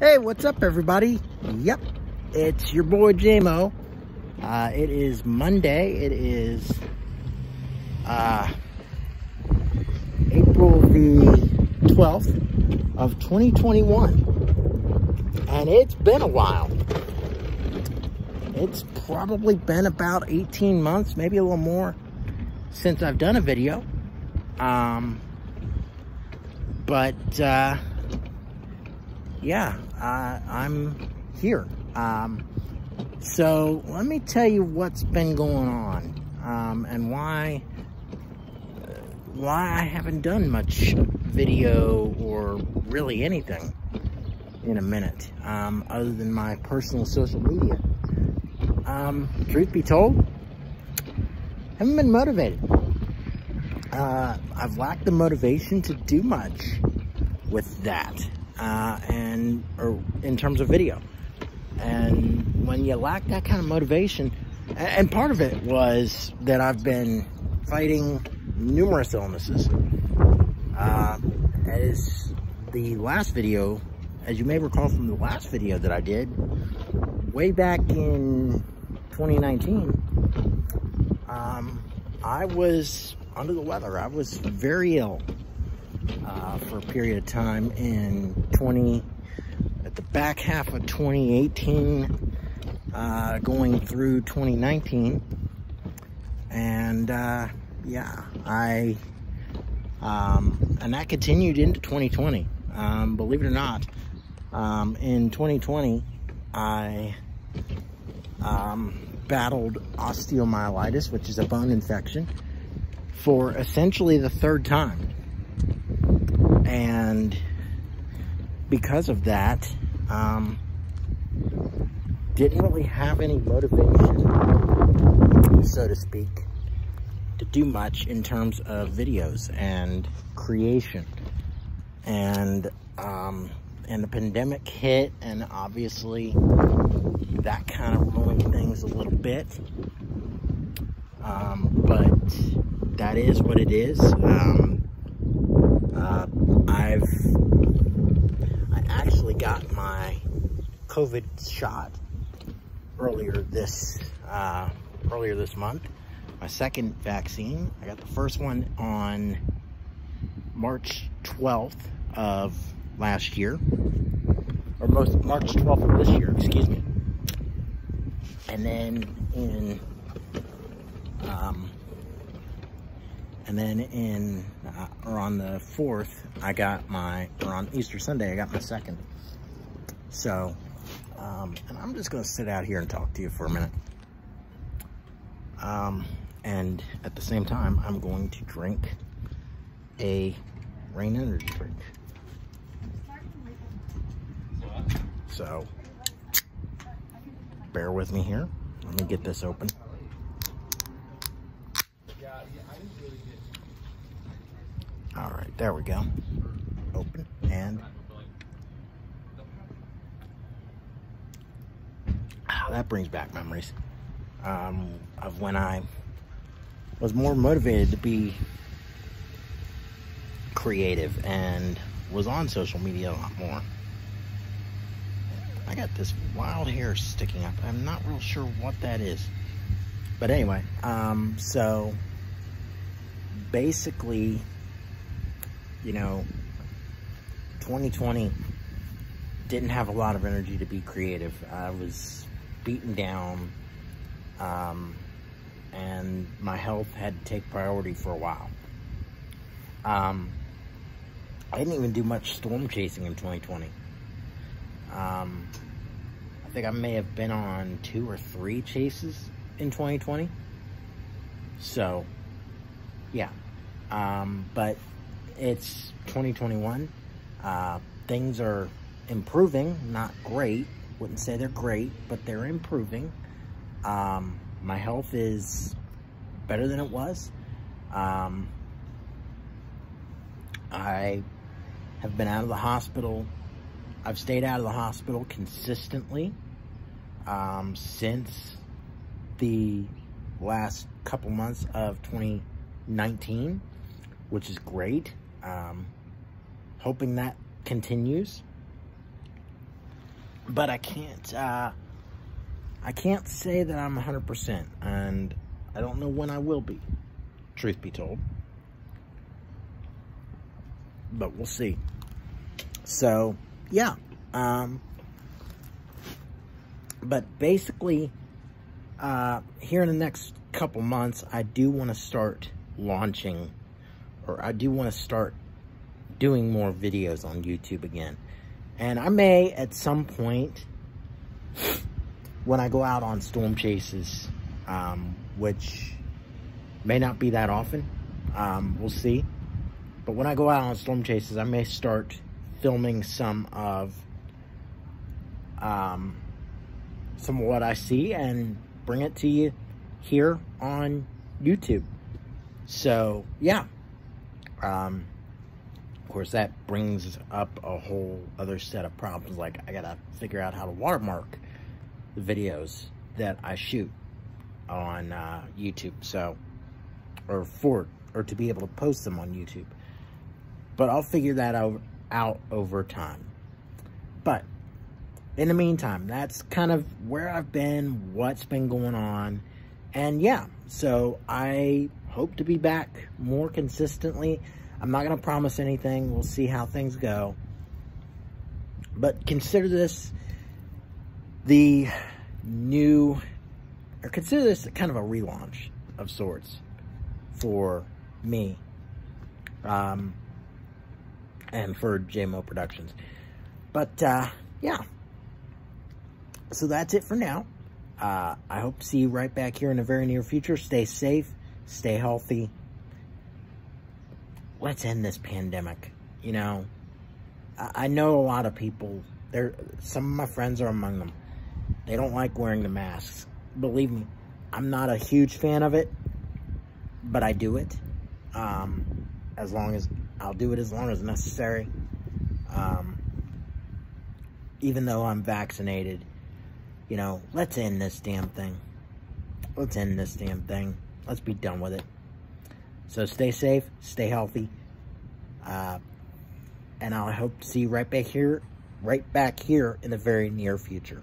Hey, what's up, everybody? Yep, it's your boy JMO. Uh, it is Monday. It is uh, April the 12th of 2021. And it's been a while. It's probably been about 18 months, maybe a little more, since I've done a video. Um, but, uh, yeah, uh, I'm here. Um, so let me tell you what's been going on um, and why why I haven't done much video or really anything in a minute um, other than my personal social media. Um, truth be told, haven't been motivated. Uh, I've lacked the motivation to do much with that uh, and or in terms of video. And when you lack that kind of motivation, and part of it was that I've been fighting numerous illnesses. Uh, as the last video, as you may recall from the last video that I did, way back in 2019, um, I was under the weather. I was very ill uh, for a period of time in 20, at the back half of 2018, uh, going through 2019. And uh, yeah, I, um, and that continued into 2020. Um, believe it or not, um, in 2020, I um, battled osteomyelitis, which is a bone infection, for essentially the third time. And because of that, um, didn't really have any motivation, so to speak, to do much in terms of videos and creation. And, um, and the pandemic hit and obviously that kind of ruined things a little bit. Um, but that is what it is. Um, uh, I've I actually got my COVID shot earlier this uh, earlier this month. My second vaccine. I got the first one on March 12th of last year, or most March 12th of this year. Excuse me. And then in um, and then in, uh, or on the 4th, I got my, or on Easter Sunday, I got my second. So, um, and I'm just going to sit out here and talk to you for a minute. Um, and at the same time, I'm going to drink a Reign Energy drink. So, bear with me here. Let me get this open. All right, there we go. Open and oh, that brings back memories um, of when I was more motivated to be creative and was on social media a lot more. I got this wild hair sticking up. I'm not real sure what that is. But anyway, um, so basically you know, 2020 didn't have a lot of energy to be creative. I was beaten down, um, and my health had to take priority for a while. Um, I didn't even do much storm chasing in 2020. Um, I think I may have been on two or three chases in 2020. So, yeah. Um, but it's 2021. Uh, things are improving, not great. Wouldn't say they're great, but they're improving. Um, my health is better than it was. Um, I have been out of the hospital. I've stayed out of the hospital consistently um, since the last couple months of 2019, which is great. Um, hoping that continues. but I can't, uh, I can't say that I'm 100%, and I don't know when I will be, truth be told. But we'll see. So, yeah. Um, but basically, uh, here in the next couple months, I do want to start launching, or I do want to start doing more videos on YouTube again. And I may, at some point, when I go out on storm chases, um, which may not be that often, um, we'll see. But when I go out on storm chases, I may start filming some of um, some of what I see and bring it to you here on YouTube. So, yeah. Um, of course, that brings up a whole other set of problems. Like, I gotta figure out how to watermark the videos that I shoot on uh, YouTube. So, or for, or to be able to post them on YouTube. But I'll figure that out, out over time. But in the meantime, that's kind of where I've been, what's been going on. And yeah, so I hope to be back more consistently. I'm not going to promise anything. We'll see how things go. But consider this the new, or consider this kind of a relaunch of sorts for me um, and for JMO Productions. But uh, yeah, so that's it for now. Uh, I hope to see you right back here in the very near future. Stay safe, stay healthy. Let's end this pandemic. You know, I, I know a lot of people, there. some of my friends are among them. They don't like wearing the masks. Believe me, I'm not a huge fan of it, but I do it. Um, as long as, I'll do it as long as necessary. Um, even though I'm vaccinated, you know, let's end this damn thing. Let's end this damn thing. Let's be done with it. So stay safe, stay healthy, uh, and I hope to see you right back here, right back here in the very near future.